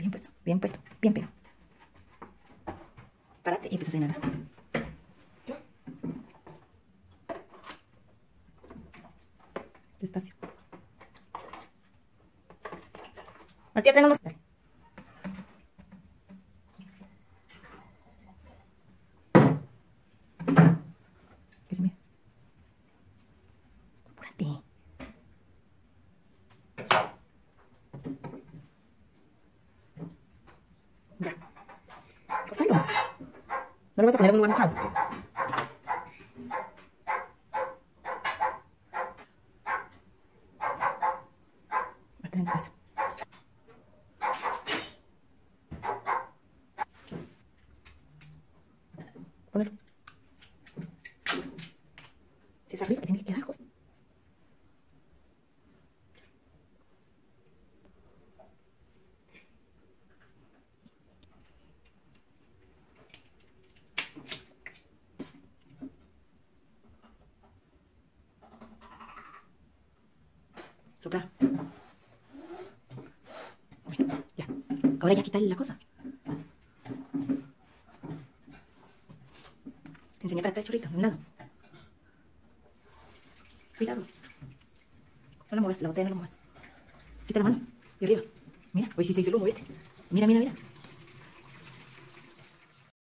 Bien puesto, bien puesto, bien pegado. Párate y empieza a señalar. Despacio. Martía, tenemos. Que se mire. Apúrate. Ya. Córtalo. No lo vas a poner en un lugar mojado. Si es arriba, tiene que quedar. Soplar. Bueno, ya. Ahora ya quitarle la cosa. Enseñé para acá el chorrito, un lado. Cuidado. No lo muevas, la botella no lo muevas. Quita la mano. Y arriba. Mira, hoy sí se hizo el humo, ¿viste? Mira, mira, mira.